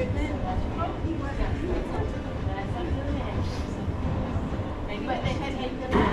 But they had, they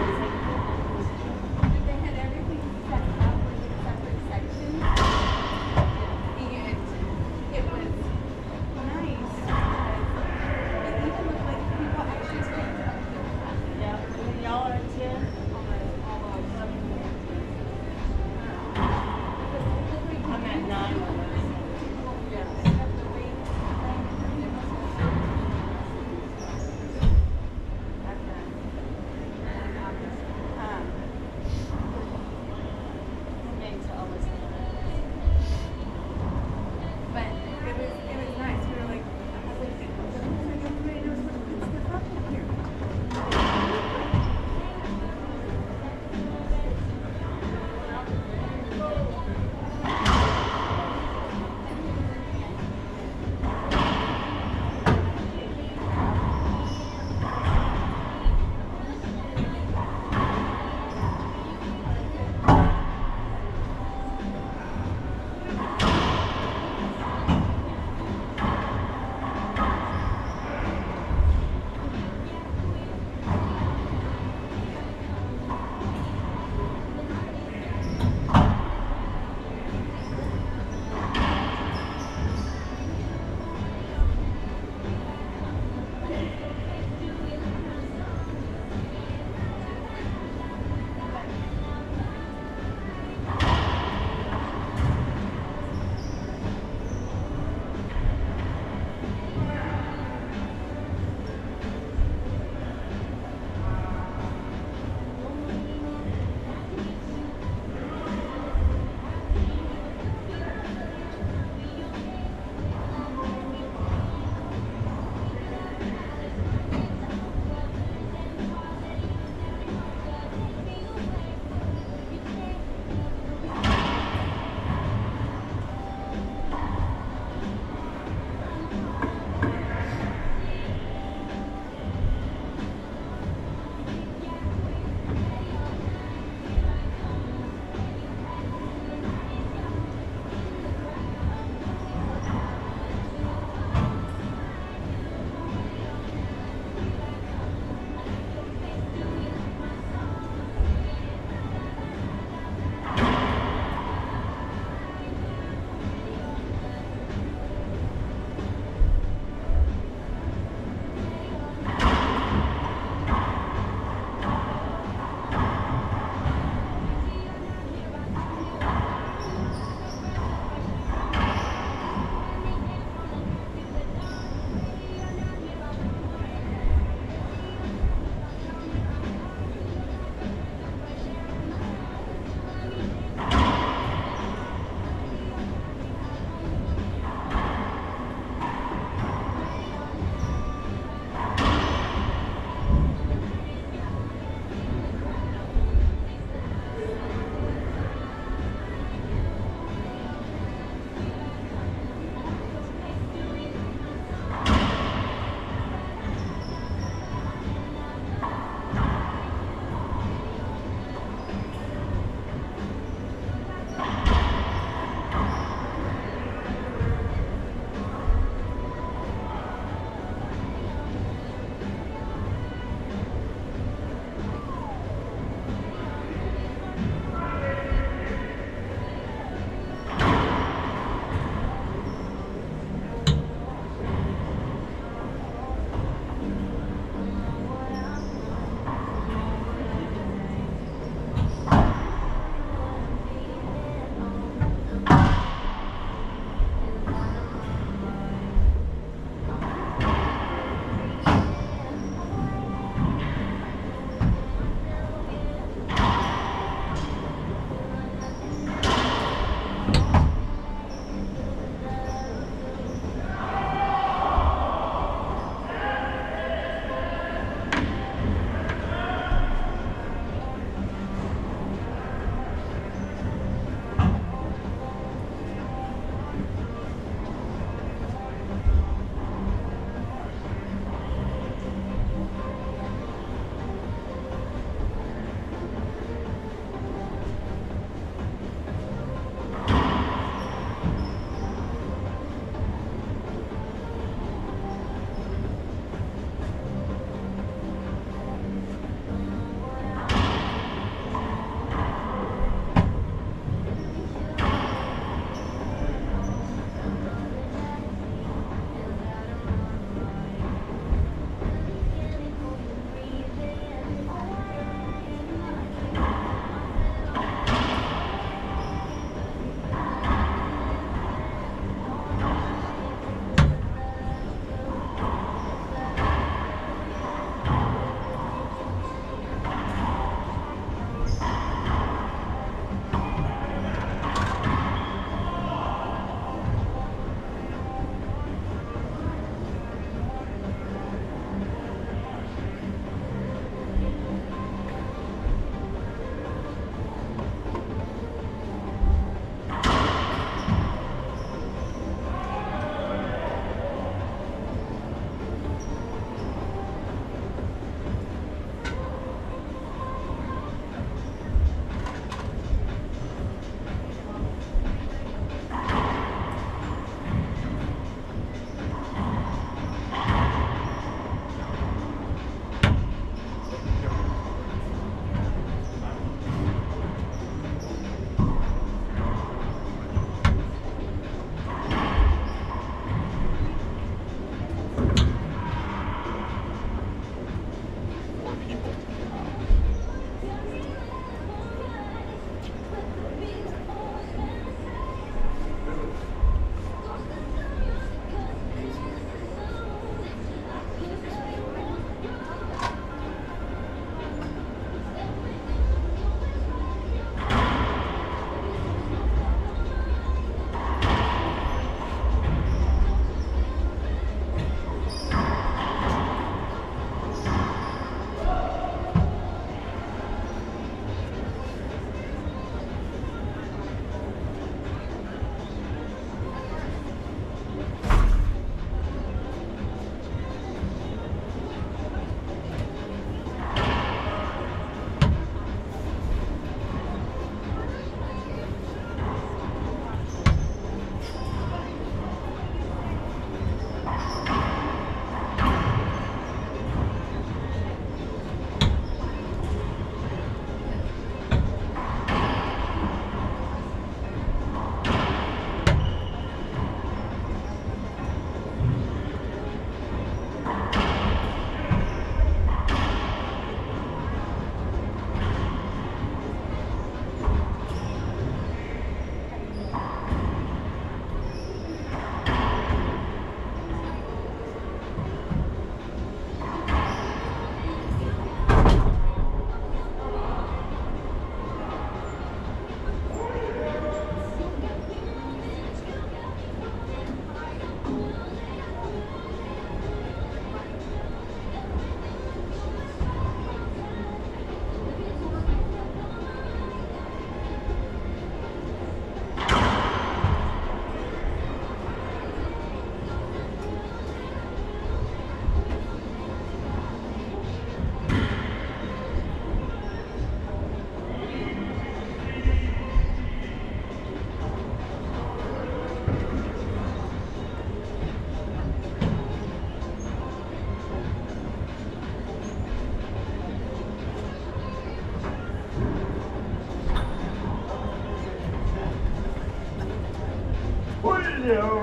Hello.